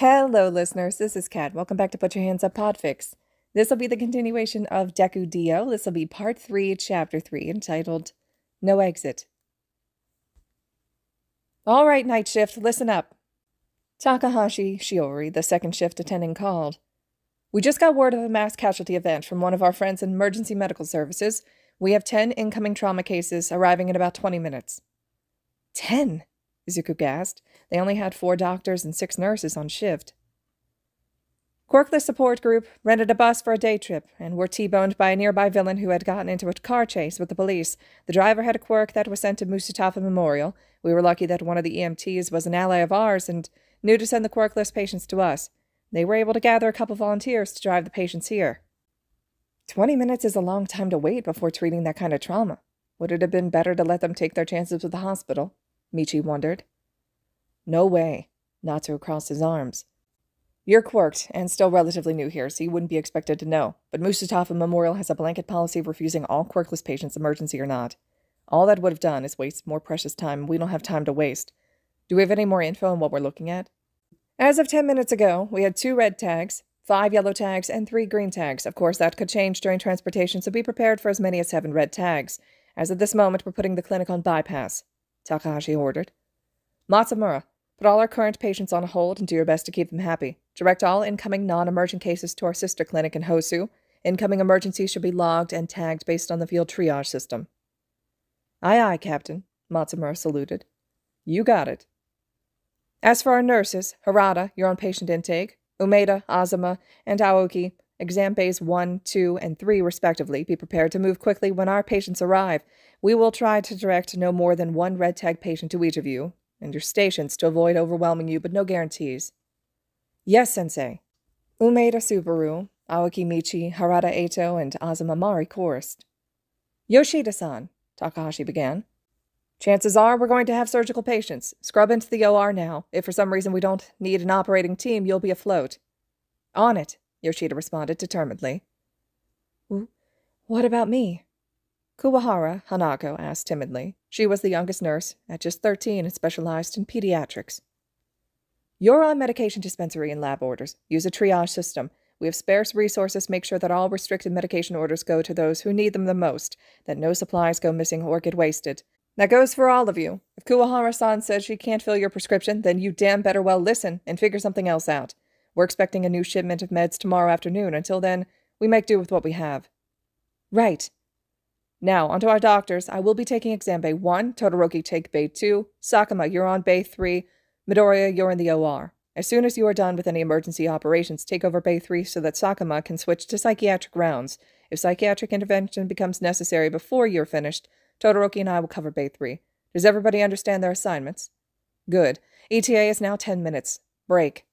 Hello, listeners. This is Kat. Welcome back to Put Your Hands Up Podfics. This will be the continuation of Deku Dio. This will be part three, chapter three, entitled No Exit. All right, night shift, listen up. Takahashi Shiori, the second shift attendant, called. We just got word of a mass casualty event from one of our friends in emergency medical services. We have 10 incoming trauma cases arriving in about 20 minutes. 10? Izuku gasped. They only had four doctors and six nurses on shift. Quirkless Support Group rented a bus for a day trip and were T-boned by a nearby villain who had gotten into a car chase with the police. The driver had a quirk that was sent to Musutafu Memorial. We were lucky that one of the EMTs was an ally of ours and knew to send the quirkless patients to us. They were able to gather a couple volunteers to drive the patients here. Twenty minutes is a long time to wait before treating that kind of trauma. Would it have been better to let them take their chances with the hospital? Michi wondered. No way. Natsu crossed his arms. You're quirked and still relatively new here, so you wouldn't be expected to know. But Musutafu Memorial has a blanket policy of refusing all quirkless patients, emergency or not. All that would have done is waste more precious time, and we don't have time to waste. Do we have any more info on what we're looking at? As of ten minutes ago, we had two red tags, five yellow tags, and three green tags. Of course, that could change during transportation, so be prepared for as many as seven red tags. As of this moment, we're putting the clinic on bypass, Takahashi ordered. Matsumura, Put all our current patients on hold and do your best to keep them happy. Direct all incoming non emergent cases to our sister clinic in Hosu. Incoming emergencies should be logged and tagged based on the field triage system. Aye, aye, Captain, Matsumura saluted. You got it. As for our nurses, Harada, you're on patient intake. Umeda, Azuma, and Aoki, exam bays 1, 2, and 3, respectively, be prepared to move quickly when our patients arrive. We will try to direct no more than one red tag patient to each of you, and your stations to avoid overwhelming you, but no guarantees. Yes, Sensei. Umeda Subaru, Aoki Michi, Harada Eto, and Azuma Mari chorused. Yoshida san, Takahashi began. Chances are we're going to have surgical patients. Scrub into the OR now. If for some reason we don't need an operating team, you'll be afloat. On it, Yoshida responded determinedly. What about me? Kuwahara, Hanako asked timidly. She was the youngest nurse, at just 13 and specialized in pediatrics. You're on medication dispensary and lab orders. Use a triage system. We have sparse resources. Make sure that all restricted medication orders go to those who need them the most, that no supplies go missing or get wasted. That goes for all of you. If Kuwahara san says she can't fill your prescription, then you damn better well listen and figure something else out. We're expecting a new shipment of meds tomorrow afternoon. Until then, we make do with what we have. Right. Now, onto our doctors. I will be taking exam bay 1, Todoroki take bay 2, Sakuma, you're on bay 3, Midoriya, you're in the OR. As soon as you are done with any emergency operations, take over bay 3 so that Sakuma can switch to psychiatric rounds. If psychiatric intervention becomes necessary before you're finished, Todoroki and I will cover bay 3. Does everybody understand their assignments? Good. ETA is now 10 minutes. Break.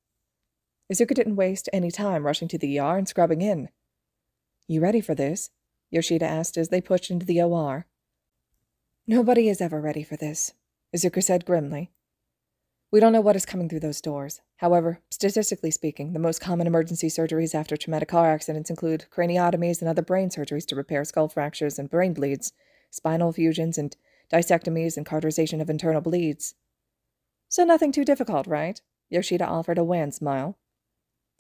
Izuku didn't waste any time rushing to the ER and scrubbing in. You ready for this? Yoshida asked as they pushed into the OR. Nobody is ever ready for this, Izuku said grimly. We don't know what is coming through those doors. However, statistically speaking, the most common emergency surgeries after traumatic car accidents include craniotomies and other brain surgeries to repair skull fractures and brain bleeds, spinal fusions and discectomies and cauterization of internal bleeds. So nothing too difficult, right? Yoshida offered a wan smile.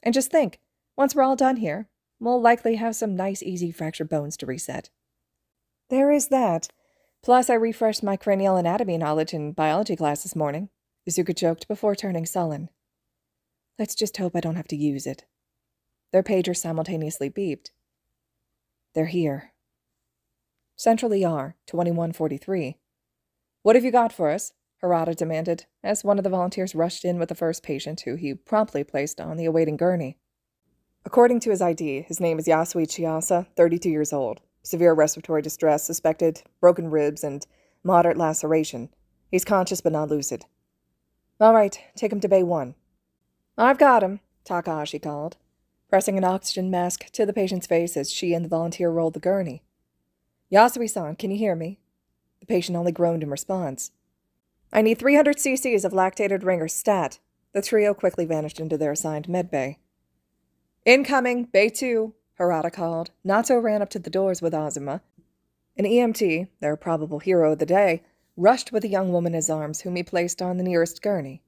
And just think, once we're all done here, We'll likely have some nice, easy fractured bones to reset. There is that. Plus, I refreshed my cranial anatomy knowledge in biology class this morning, Izuku joked before turning sullen. Let's just hope I don't have to use it. Their pagers simultaneously beeped. They're here. Central ER, 2143. What have you got for us? Harada demanded, as one of the volunteers rushed in with the first patient, who he promptly placed on the awaiting gurney. According to his ID, his name is Yasui Chiasa, 32 years old. Severe respiratory distress suspected, broken ribs, and moderate laceration. He's conscious but not lucid. All right, take him to Bay 1. I've got him, Takahashi called, pressing an oxygen mask to the patient's face as she and the volunteer rolled the gurney. Yasui san, can you hear me? The patient only groaned in response. I need 300 cc's of lactated ringer stat. The trio quickly vanished into their assigned med bay. Incoming, Bay 2, Harada called. Natsu ran up to the doors with Azuma. An EMT, their probable hero of the day, rushed with a young woman in his arms, whom he placed on the nearest gurney.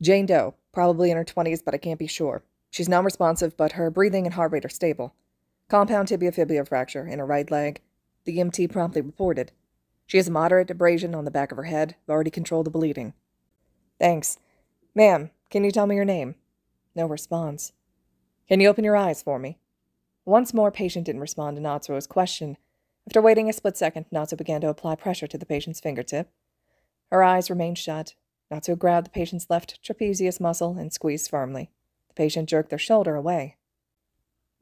Jane Doe, probably in her 20s, but I can't be sure. She's non responsive, but her breathing and heart rate are stable. Compound tibia fibula fracture in her right leg. The EMT promptly reported. She has a moderate abrasion on the back of her head. I've already controlled the bleeding. Thanks. Ma'am, can you tell me your name? No response. Can you open your eyes for me? Once more, patient didn't respond to Natsuo's question. After waiting a split second, Natsuo began to apply pressure to the patient's fingertip. Her eyes remained shut. Natsuo grabbed the patient's left trapezius muscle and squeezed firmly. The patient jerked their shoulder away.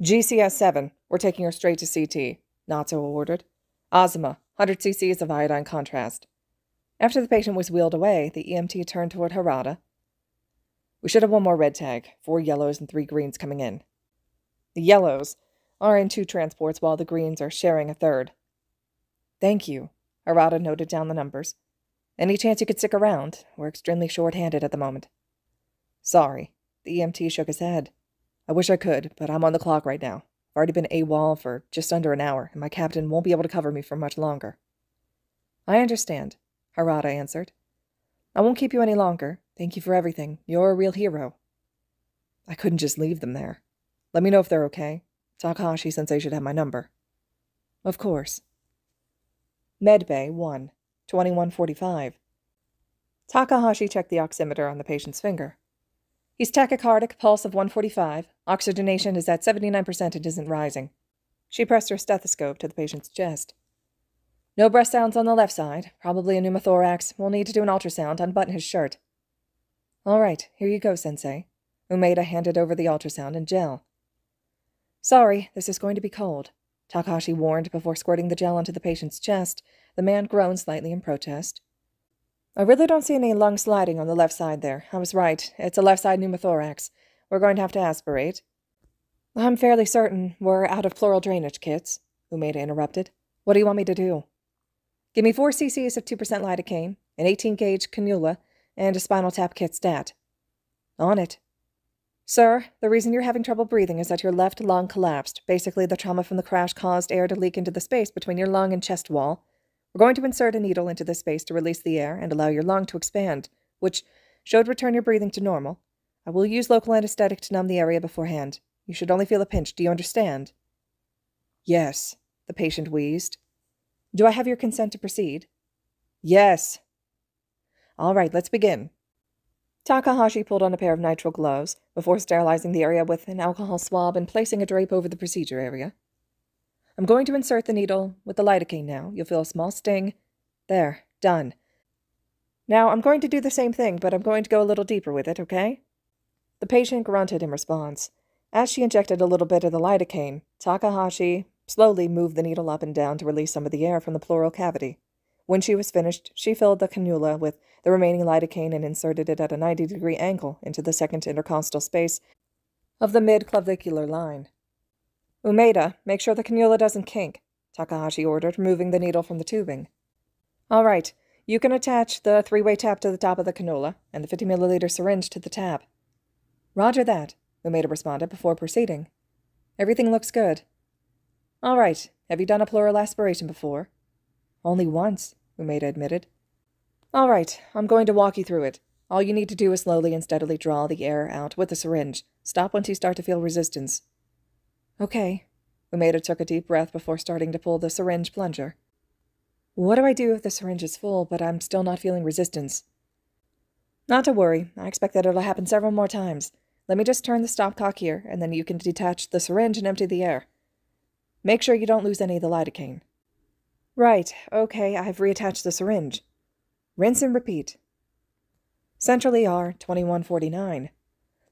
GCS 7. We're taking her straight to CT, Natsuo ordered. Azuma, 100 cc's of iodine contrast. After the patient was wheeled away, the EMT turned toward Harada. We should have one more red tag, four yellows and three greens coming in. The yellows are in two transports while the greens are sharing a third. Thank you. Harada noted down the numbers. Any chance you could stick around? We're extremely short handed at the moment. Sorry. The EMT shook his head. I wish I could, but I'm on the clock right now. Already been AWOL for just under an hour, and my captain won't be able to cover me for much longer. I understand, Harada answered. I won't keep you any longer. Thank you for everything. You're a real hero. I couldn't just leave them there. Let me know if they're okay. Takahashi sensei should have my number. Of course. Medbay 1, 2145. Takahashi checked the oximeter on the patient's finger. He's tachycardic, pulse of 145. Oxygenation is at 79% and isn't rising. She pressed her stethoscope to the patient's chest. No breath sounds on the left side. Probably a pneumothorax. We'll need to do an ultrasound. Unbutton his shirt. All right, here you go, Sensei. Umeda handed over the ultrasound and gel. Sorry, this is going to be cold, Takashi warned before squirting the gel onto the patient's chest. The man groaned slightly in protest. I really don't see any lung sliding on the left side there. I was right. It's a left side pneumothorax. We're going to have to aspirate. I'm fairly certain we're out of pleural drainage kits, Umeda interrupted. What do you want me to do? Give me four cc's of 2% lidocaine, an 18 gauge cannula, and a spinal tap kit stat. On it. Sir, the reason you're having trouble breathing is that your left lung collapsed. Basically, the trauma from the crash caused air to leak into the space between your lung and chest wall. We're going to insert a needle into the space to release the air and allow your lung to expand, which should return your breathing to normal. I will use local anesthetic to numb the area beforehand. You should only feel a pinch. Do you understand? Yes, the patient wheezed. Do I have your consent to proceed? Yes. All right, let's begin. Takahashi pulled on a pair of nitrile gloves before sterilizing the area with an alcohol swab and placing a drape over the procedure area. I'm going to insert the needle with the lidocaine now. You'll feel a small sting. There, done. Now, I'm going to do the same thing, but I'm going to go a little deeper with it, okay? The patient grunted in response. As she injected a little bit of the lidocaine, Takahashi slowly moved the needle up and down to release some of the air from the pleural cavity. When she was finished, she filled the cannula with the remaining lidocaine and inserted it at a 90 degree angle into the second intercostal space of the mid clavicular line. Umeda, make sure the cannula doesn't kink, Takahashi ordered, removing the needle from the tubing. All right, you can attach the three way tap to the top of the cannula and the 50 milliliter syringe to the tap. Roger that, Umeda responded before proceeding. Everything looks good. All right. Have you done a pleural aspiration before? Only once, Umeda admitted. All right. I'm going to walk you through it. All you need to do is slowly and steadily draw the air out with the syringe. Stop once you start to feel resistance. Okay. Umeda took a deep breath before starting to pull the syringe plunger. What do I do if the syringe is full, but I'm still not feeling resistance? Not to worry. I expect that it'll happen several more times. Let me just turn the stopcock here, and then you can detach the syringe and empty the air. Make sure you don't lose any of the lidocaine. Right, okay, I've reattached the syringe. Rinse and repeat. Central ER 2149.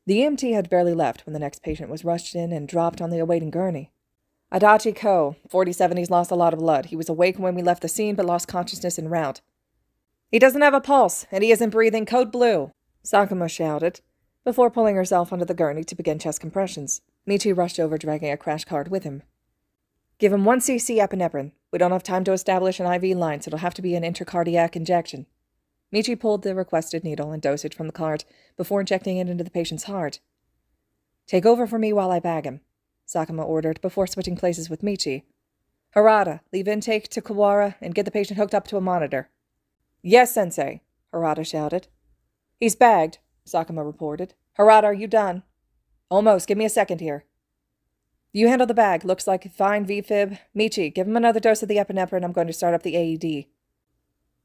The EMT had barely left when the next patient was rushed in and dropped on the awaiting gurney. Adachi Ko, 47, he's lost a lot of blood. He was awake when we left the scene but lost consciousness en route. He doesn't have a pulse, and he isn't breathing code blue, Sakuma shouted, before pulling herself onto the gurney to begin chest compressions. Michi rushed over, dragging a crash cart with him. Give him 1 cc epinephrine. We don't have time to establish an IV line, so it'll have to be an intracardiac injection. Michi pulled the requested needle and dosage from the cart before injecting it into the patient's heart. Take over for me while I bag him, Sakuma ordered before switching places with Michi. Harada, leave intake to Kawara and get the patient hooked up to a monitor. Yes, Sensei, Harada shouted. He's bagged. Sakuma reported. Harada, are you done? Almost. Give me a second here. You handle the bag. Looks like fine V-fib. Michi, give him another dose of the epinephrine. I'm going to start up the AED.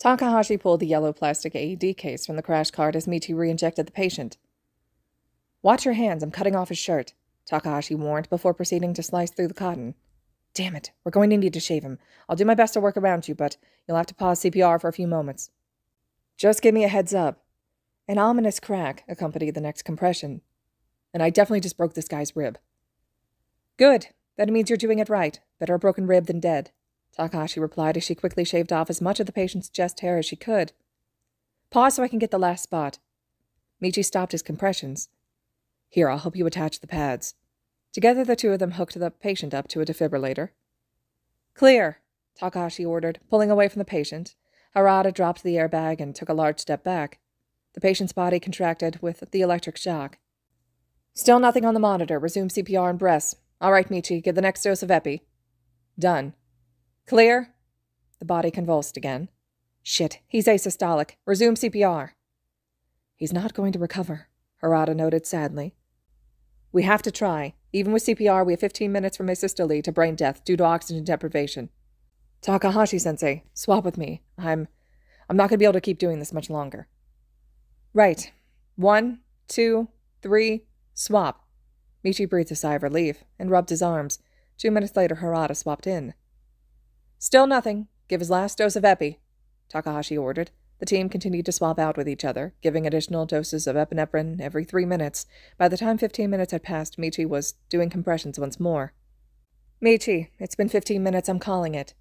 Takahashi pulled the yellow plastic AED case from the crash cart as Michi re-injected the patient. Watch your hands. I'm cutting off his shirt, Takahashi warned before proceeding to slice through the cotton. Damn it. We're going to need to shave him. I'll do my best to work around you, but you'll have to pause CPR for a few moments. Just give me a heads up. An ominous crack accompanied the next compression. And I definitely just broke this guy's rib. Good. That means you're doing it right. Better a broken rib than dead. Takahashi replied as she quickly shaved off as much of the patient's chest hair as she could. Pause so I can get the last spot. Michi stopped his compressions. Here, I'll help you attach the pads. Together, the two of them hooked the patient up to a defibrillator. Clear, Takahashi ordered, pulling away from the patient. Harada dropped the airbag and took a large step back. The patient's body contracted with the electric shock. Still nothing on the monitor. Resume CPR and breaths. All right, Michi, give the next dose of epi. Done. Clear? The body convulsed again. Shit, he's asystolic. Resume CPR. He's not going to recover, Harada noted sadly. We have to try. Even with CPR, we have 15 minutes from asystole to brain death due to oxygen deprivation. Takahashi sensei, swap with me. I'm. I'm not going to be able to keep doing this much longer. Right. One, two, three, swap. Michi breathed a sigh of relief and rubbed his arms. Two minutes later, Harada swapped in. Still nothing. Give his last dose of epi, Takahashi ordered. The team continued to swap out with each other, giving additional doses of epinephrine every three minutes. By the time fifteen minutes had passed, Michi was doing compressions once more. Michi, it's been fifteen minutes, I'm calling it.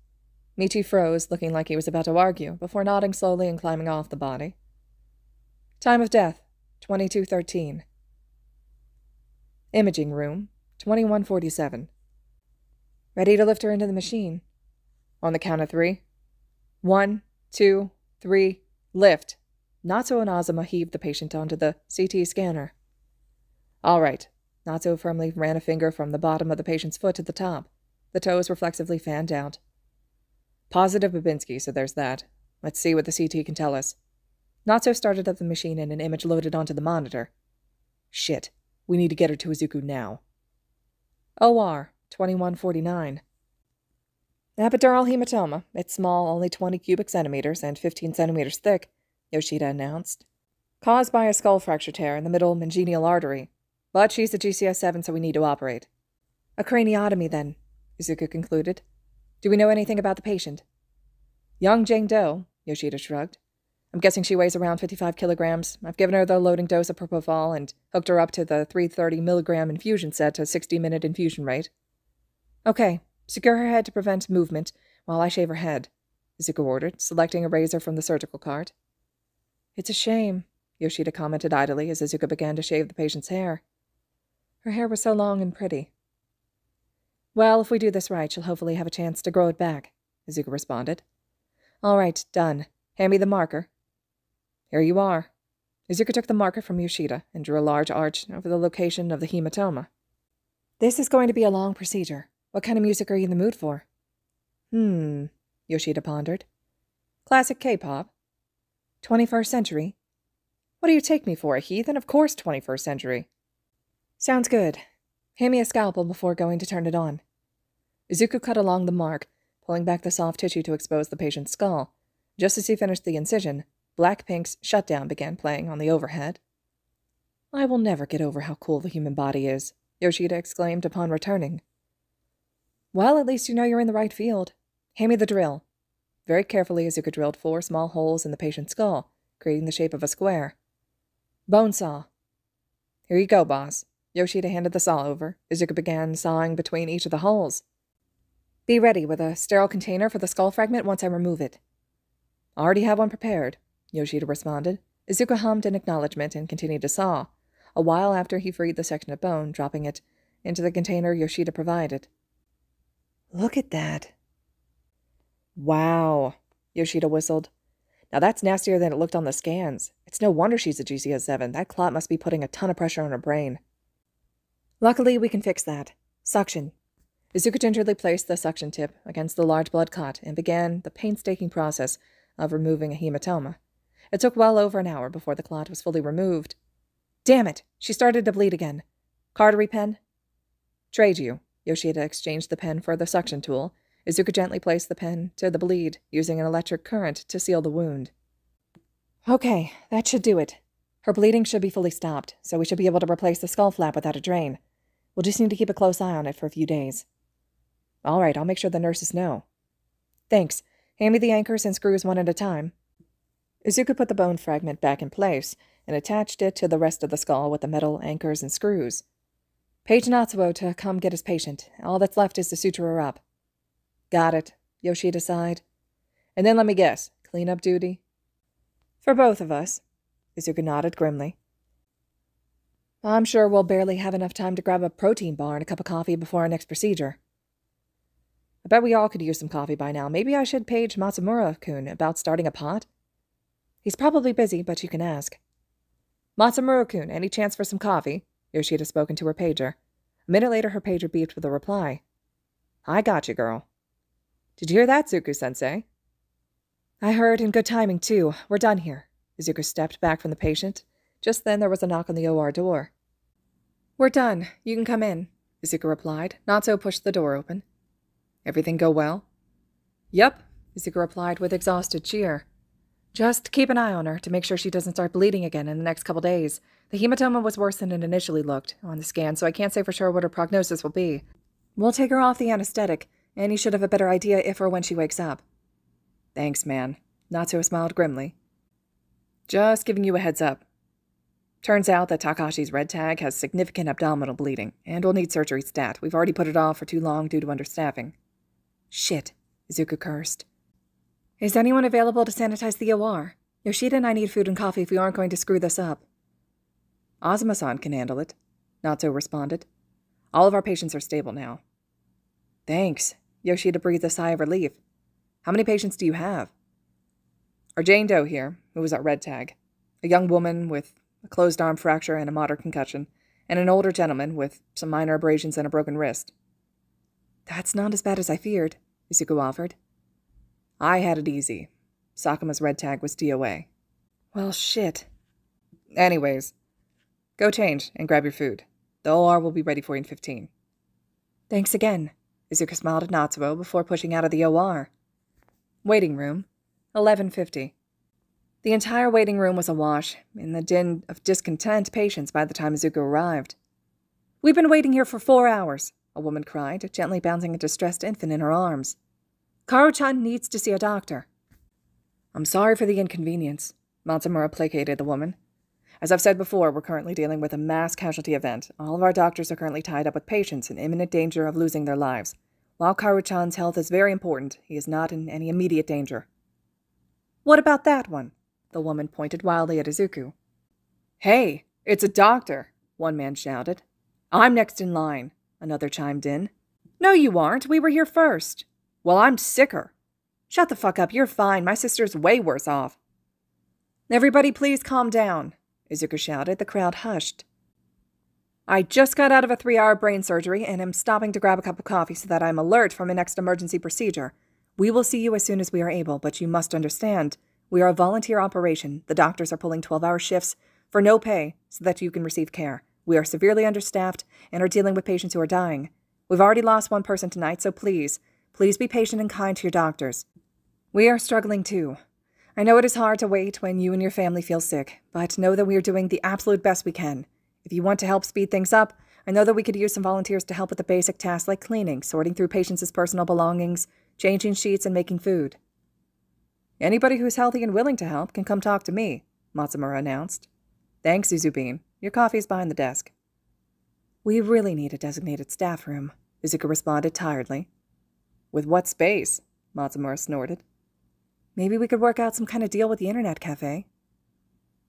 Michi froze, looking like he was about to argue, before nodding slowly and climbing off the body. Time of death, 2213. Imaging room, 2147. Ready to lift her into the machine. On the count of three. One, two, three, lift. Natsu and Azuma heaved the patient onto the CT scanner. All right. Natsu firmly ran a finger from the bottom of the patient's foot to the top. The toes reflexively fanned out. Positive Babinski, so there's that. Let's see what the CT can tell us. Natsu started up the machine and an image loaded onto the monitor. Shit. We need to get her to Izuku now. OR 2149. Epidural hematoma. It's small, only 20 cubic centimeters and 15 centimeters thick, Yoshida announced. Caused by a skull fracture tear in the middle meningeal artery. But she's a GCS 7, so we need to operate. A craniotomy, then, Izuku concluded. Do we know anything about the patient? Young Jane Doe, Yoshida shrugged. I'm guessing she weighs around 55 kilograms. I've given her the loading dose of propofol and hooked her up to the 330 milligram infusion set a 60 minute infusion rate. Okay, Secure her head to prevent movement while I shave her head, Izuku ordered, selecting a razor from the surgical cart. It's a shame, Yoshida commented idly as Izuku began to shave the patient's hair. Her hair was so long and pretty. Well, if we do this right, she'll hopefully have a chance to grow it back, Izuku responded. All right, done. Hand me the marker. Here you are. Izuku took the marker from Yoshida and drew a large arch over the location of the hematoma. This is going to be a long procedure, what kind of music are you in the mood for? Hmm, Yoshida pondered. Classic K pop? 21st century? What do you take me for, a heathen? Of course, 21st century. Sounds good. Hand me a scalpel before going to turn it on. Izuku cut along the mark, pulling back the soft tissue to expose the patient's skull. Just as he finished the incision, Blackpink's Shutdown began playing on the overhead. I will never get over how cool the human body is, Yoshida exclaimed upon returning. Well, at least you know you're in the right field. Hand me the drill. Very carefully, Izuku drilled four small holes in the patient's skull, creating the shape of a square. Bone saw. Here you go, boss. Yoshida handed the saw over. Izuku began sawing between each of the holes. Be ready with a sterile container for the skull fragment once I remove it. I Already have one prepared, Yoshida responded. Izuku hummed in acknowledgement and continued to saw, a while after he freed the section of bone, dropping it into the container Yoshida provided. Look at that. Wow, Yoshida whistled. Now that's nastier than it looked on the scans. It's no wonder she's a GCS 7. That clot must be putting a ton of pressure on her brain. Luckily, we can fix that. Suction. Izuku gingerly placed the suction tip against the large blood clot and began the painstaking process of removing a hematoma. It took well over an hour before the clot was fully removed. Damn it! She started to bleed again. Cautery pen? Trade you. Yoshida exchanged the pen for the suction tool. Izuku gently placed the pen to the bleed, using an electric current to seal the wound. Okay, that should do it. Her bleeding should be fully stopped, so we should be able to replace the skull flap without a drain. We'll just need to keep a close eye on it for a few days. All right, I'll make sure the nurses know. Thanks. Hand me the anchors and screws one at a time. Izuku put the bone fragment back in place and attached it to the rest of the skull with the metal anchors and screws. Page Natsuo to come get his patient. All that's left is to suture her up. Got it, Yoshida sighed. And then let me guess, clean up duty? For both of us, Izuku nodded grimly. I'm sure we'll barely have enough time to grab a protein bar and a cup of coffee before our next procedure. I bet we all could use some coffee by now. Maybe I should page Matsumura kun about starting a pot? He's probably busy, but you can ask. Matsumura kun, any chance for some coffee? Yoshida spoke into her pager. A minute later, her pager beeped with a reply. I got you, girl. Did you hear that, Zuko sensei? I heard, and good timing, too. We're done here. Izuku stepped back from the patient. Just then there was a knock on the OR door. We're done. You can come in, Izuku replied. Natsuo pushed the door open. Everything go well? Yep, Izuku replied with exhausted cheer. Just keep an eye on her to make sure she doesn't start bleeding again in the next couple days. The hematoma was worse than it initially looked on the scan, so I can't say for sure what her prognosis will be. We'll take her off the anesthetic, and you should have a better idea if or when she wakes up. Thanks, man. Natsuo smiled grimly. Just giving you a heads up. Turns out that Takashi's red tag has significant abdominal bleeding and will need surgery stat. We've already put it off for too long due to understaffing. Shit, Izuku cursed. Is anyone available to sanitize the OR? Yoshida and I need food and coffee if we aren't going to screw this up. Ozma-san can handle it, Natsuo responded. All of our patients are stable now. Thanks. Yoshida breathed a sigh of relief. How many patients do you have? Our Jane Doe here, who was our red tag, a young woman with a closed arm fracture and a moderate concussion, and an older gentleman with some minor abrasions and a broken wrist. That's not as bad as I feared, Izuku offered. I had it easy. Sakuma's red tag was DOA. Well, shit. Anyways, go change and grab your food. The OR will be ready for you in 15. Thanks again. Izuku smiled at Natsuo before pushing out of the OR. Waiting room, 1150. The entire waiting room was awash, in the din of discontent patients by the time Izuku arrived. We've been waiting here for four hours, a woman cried, gently bouncing a distressed infant in her arms. Karu-chan needs to see a doctor. I'm sorry for the inconvenience, Matsumura placated the woman. As I've said before, we're currently dealing with a mass casualty event. All of our doctors are currently tied up with patients in imminent danger of losing their lives. While Karu-chan's health is very important, he is not in any immediate danger. What about that one? The woman pointed wildly at Izuku. Hey, it's a doctor, one man shouted. I'm next in line, another chimed in. No, you aren't. We were here first. Well, I'm sicker. Shut the fuck up. You're fine. My sister's way worse off. Everybody, please calm down, Izuku shouted. The crowd hushed. I just got out of a three hour brain surgery and am stopping to grab a cup of coffee so that I'm alert for my next emergency procedure. We will see you as soon as we are able, but you must understand we are a volunteer operation. The doctors are pulling 12 hour shifts for no pay so that you can receive care. We are severely understaffed and are dealing with patients who are dying. We've already lost one person tonight, so please, please be patient and kind to your doctors. We are struggling too. I know it is hard to wait when you and your family feel sick, but know that we are doing the absolute best we can. If you want to help speed things up, I know that we could use some volunteers to help with the basic tasks like cleaning, sorting through patients' personal belongings, changing sheets, and making food. Anybody who's healthy and willing to help can come talk to me, Matsumura announced. Thanks, Izubin. Your coffee's behind the desk. We really need a designated staff room, Izuku responded tiredly. With what space? Matsumura snorted. Maybe we could work out some kind of deal with the internet cafe.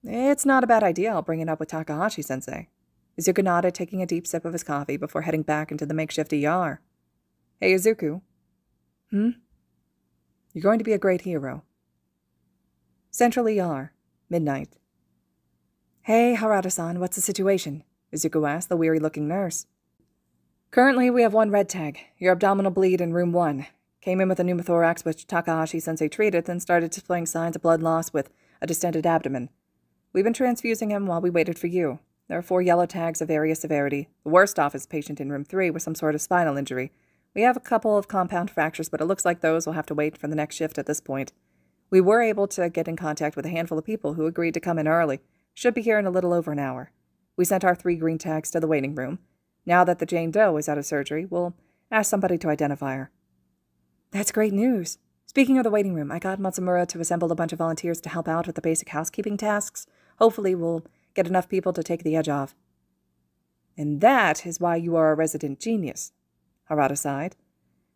It's not a bad idea. I'll bring it up with Takahashi sensei. Izuku nodded, taking a deep sip of his coffee before heading back into the makeshift ER. Hey, Izuku. Hmm? You're going to be a great hero. Central ER, midnight. Hey, Harada-san, what's the situation? Izuku asked the weary-looking nurse. Currently, we have one red tag. Your abdominal bleed in room one. Came in with a pneumothorax, which Takahashi-sensei treated, then started displaying signs of blood loss with a distended abdomen. We've been transfusing him while we waited for you. There are four yellow tags of various severity. The worst off is patient in room three with some sort of spinal injury. We have a couple of compound fractures, but it looks like those will have to wait for the next shift at this point. We were able to get in contact with a handful of people who agreed to come in early. Should be here in a little over an hour. We sent our three green tags to the waiting room. Now that the Jane Doe is out of surgery, we'll ask somebody to identify her. That's great news. Speaking of the waiting room, I got Matsumura to assemble a bunch of volunteers to help out with the basic housekeeping tasks. Hopefully, we'll get enough people to take the edge off. And that is why you are a resident genius, Harada sighed.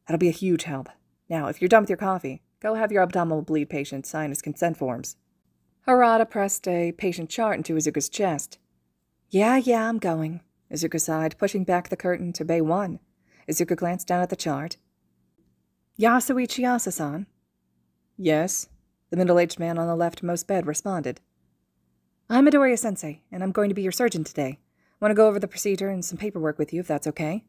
That'll be a huge help. Now, if you're done with your coffee, Go have your abdominal bleed patient sign his consent forms. Harada pressed a patient chart into Izuku's chest. Yeah, yeah, I'm going, Izuku sighed, pushing back the curtain to Bay 1. Izuku glanced down at the chart. Yasui Chiasa-san? Yes, the middle-aged man on the leftmost bed responded. I'm Midoriya Sensei, and I'm going to be your surgeon today. Want to go over the procedure and some paperwork with you, if that's okay?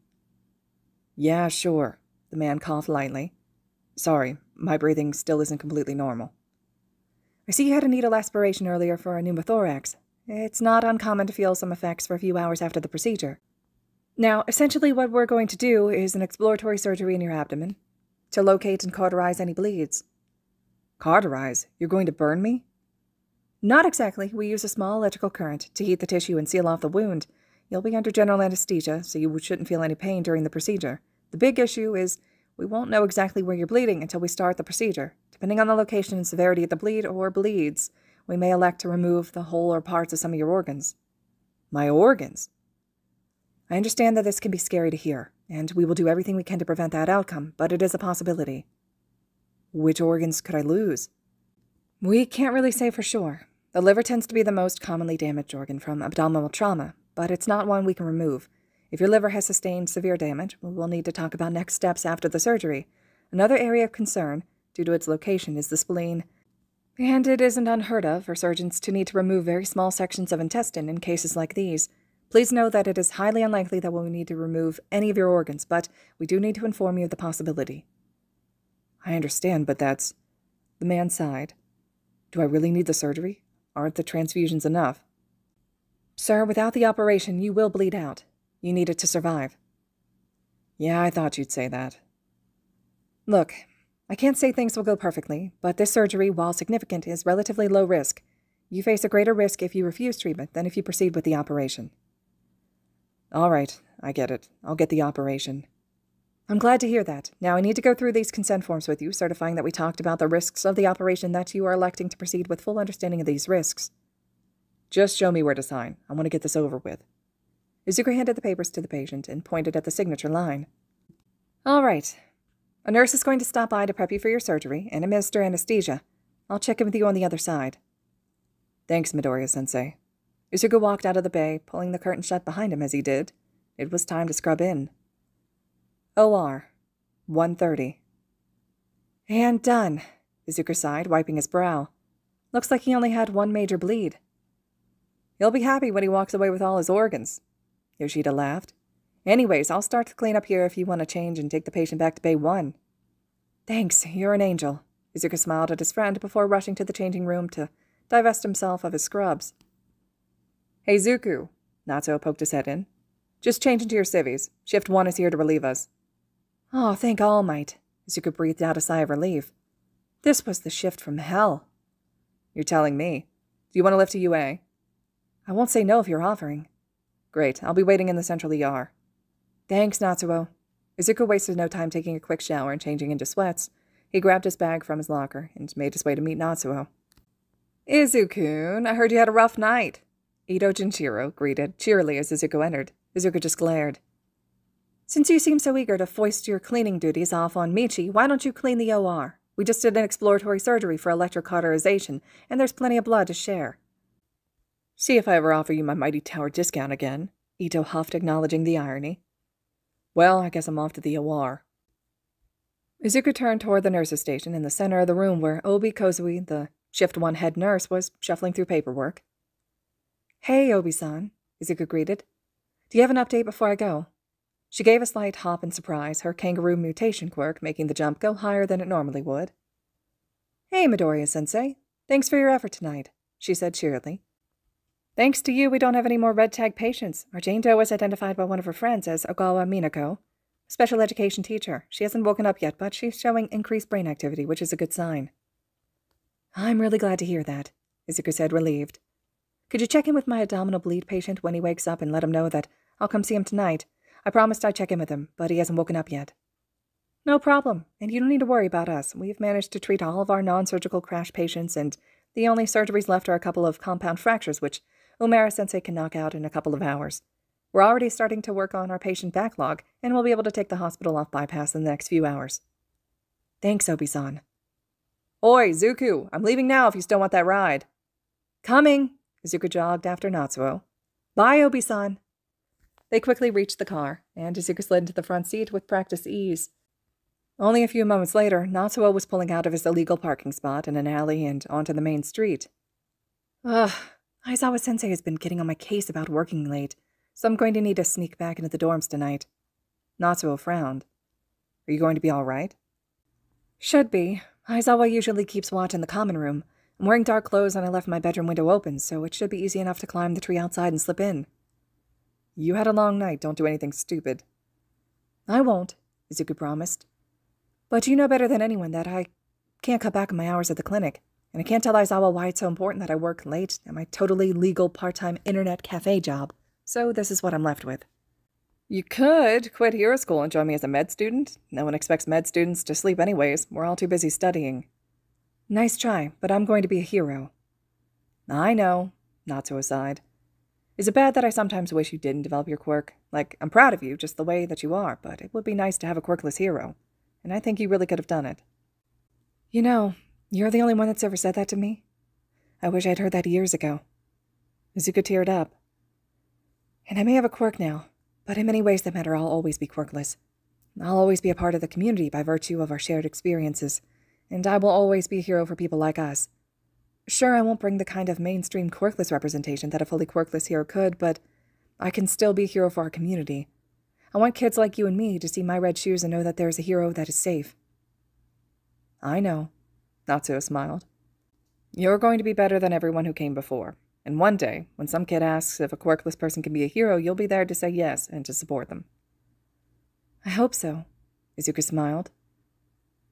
Yeah, sure, the man coughed lightly. Sorry, my breathing still isn't completely normal. I see you had a needle aspiration earlier for a pneumothorax. It's not uncommon to feel some effects for a few hours after the procedure. Now, essentially, what we're going to do is an exploratory surgery in your abdomen to locate and cauterize any bleeds. Cauterize? You're going to burn me? Not exactly. We use a small electrical current to heat the tissue and seal off the wound. You'll be under general anesthesia, so you shouldn't feel any pain during the procedure. The big issue is we won't know exactly where you're bleeding until we start the procedure. Depending on the location and severity of the bleed or bleeds, we may elect to remove the whole or parts of some of your organs. My organs? I understand that this can be scary to hear, and we will do everything we can to prevent that outcome, but it is a possibility. Which organs could I lose? We can't really say for sure. The liver tends to be the most commonly damaged organ from abdominal trauma, but it's not one we can remove. If your liver has sustained severe damage, we'll need to talk about next steps after the surgery. Another area of concern, due to its location, is the spleen. And it isn't unheard of for surgeons to need to remove very small sections of intestine in cases like these. Please know that it is highly unlikely that we'll need to remove any of your organs, but we do need to inform you of the possibility. I understand, but that's. The man sighed. Do I really need the surgery? Aren't the transfusions enough? Sir, without the operation, you will bleed out. You need it to survive. Yeah, I thought you'd say that. Look, I can't say things will go perfectly, but this surgery, while significant, is relatively low risk. You face a greater risk if you refuse treatment than if you proceed with the operation. All right, I get it. I'll get the operation. I'm glad to hear that. Now I need to go through these consent forms with you, certifying that we talked about the risks of the operation that you are electing to proceed with full understanding of these risks. Just show me where to sign. I want to get this over with. Izuku handed the papers to the patient and pointed at the signature line. All right. A nurse is going to stop by to prep you for your surgery and administer anesthesia. I'll check in with you on the other side. Thanks, Midoriya sensei. Izuku walked out of the bay, pulling the curtain shut behind him as he did. It was time to scrub in. OR. 1.30. And done, Izuku sighed, wiping his brow. Looks like he only had one major bleed. He'll be happy when he walks away with all his organs, Yoshida laughed. Anyways, I'll start the cleanup here if you want to change and take the patient back to Bay 1. Thanks, you're an angel. Izuku smiled at his friend before rushing to the changing room to divest himself of his scrubs. Hey, Zuku, Natsuo poked his head in. Just change into your civvies. Shift 1 is here to relieve us. Oh, thank All Might. Izuku breathed out a sigh of relief. This was the shift from hell. You're telling me. Do you want to lift a UA? I won't say no if you're offering. Great. I'll be waiting in the central ER. Thanks, Natsuo. Izuku wasted no time taking a quick shower and changing into sweats. He grabbed his bag from his locker and made his way to meet Natsuo. Izuku, I heard you had a rough night. Ito Jinchiro greeted cheerily as Izuku entered. Izuku just glared. Since you seem so eager to foist your cleaning duties off on Michi, why don't you clean the OR? We just did an exploratory surgery for electrocauterization, and there's plenty of blood to share. See if I ever offer you my Mighty Tower discount again, Ito huffed, acknowledging the irony. Well, I guess I'm off to the OR. Izuku turned toward the nurse's station in the center of the room where Obi Kozui, the Shift 1 head nurse, was shuffling through paperwork. Hey, Obi-san, Izuku greeted. Do you have an update before I go? She gave a slight hop in surprise, her kangaroo mutation quirk making the jump go higher than it normally would. Hey, Midoriya-sensei. Thanks for your effort tonight, she said cheerily. Thanks to you, we don't have any more red tag patients. Our Jane Doe was identified by one of her friends as Ogawa Minako, special education teacher. She hasn't woken up yet, but she's showing increased brain activity, which is a good sign. I'm really glad to hear that, Izuku said, relieved. Could you check in with my abdominal bleed patient when he wakes up and let him know that I'll come see him tonight? I promised I'd check in with him, but he hasn't woken up yet. No problem, and you don't need to worry about us. We've managed to treat all of our non surgical crash patients, and the only surgeries left are a couple of compound fractures, which Umera sensei can knock out in a couple of hours. We're already starting to work on our patient backlog, and we'll be able to take the hospital off bypass in the next few hours. Thanks, Obi san. Oi, Zuko, I'm leaving now if you still want that ride. Coming, Izuku jogged after Natsuo. Bye, Obi san. They quickly reached the car, and Izuku slid into the front seat with practiced ease. Only a few moments later, Natsuo was pulling out of his illegal parking spot in an alley and onto the main street. Ugh, Aizawa sensei has been getting on my case about working late, so I'm going to need to sneak back into the dorms tonight. Natsuo frowned. Are you going to be all right? Should be. Aizawa usually keeps watch in the common room. I'm wearing dark clothes and I left my bedroom window open, so it should be easy enough to climb the tree outside and slip in. You had a long night. Don't do anything stupid. I won't, Izuku promised. But you know better than anyone that I can't cut back on my hours at the clinic, and I can't tell Aizawa why it's so important that I work late at my totally legal part time internet cafe job, so this is what I'm left with. You could quit hero school and join me as a med student. No one expects med students to sleep, anyways. We're all too busy studying. Nice try, but I'm going to be a hero. I know, Natsuo sighed. Is it bad that I sometimes wish you didn't develop your quirk? Like, I'm proud of you just the way that you are, but it would be nice to have a quirkless hero and I think you really could have done it. You know, you're the only one that's ever said that to me. I wish I'd heard that years ago. Izuku teared up. And I may have a quirk now, but in many ways that matter, I'll always be quirkless. I'll always be a part of the community by virtue of our shared experiences, and I will always be a hero for people like us. Sure, I won't bring the kind of mainstream quirkless representation that a fully quirkless hero could, but I can still be a hero for our community. I want kids like you and me to see my red shoes and know that there is a hero that is safe. I know, Natsuo smiled. You're going to be better than everyone who came before. And one day, when some kid asks if a quirkless person can be a hero, you'll be there to say yes and to support them. I hope so, Izuku smiled.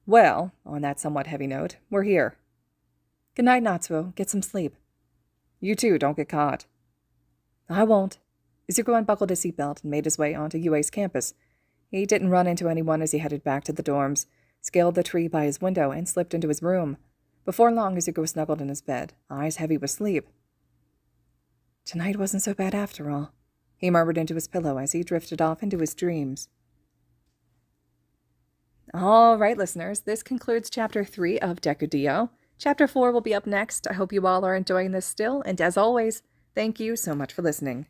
Well, on that somewhat heavy note, we're here. Good night, Natsuo. Get some sleep. You too, don't get caught. I won't. Izuku unbuckled his seatbelt and made his way onto UA's campus. He didn't run into anyone as he headed back to the dorms, scaled the tree by his window, and slipped into his room. Before long, Izuku was snuggled in his bed, eyes heavy with sleep. Tonight wasn't so bad after all, he murmured into his pillow as he drifted off into his dreams. All right, listeners, this concludes chapter three of Deku Chapter four will be up next. I hope you all are enjoying this still, and as always, thank you so much for listening.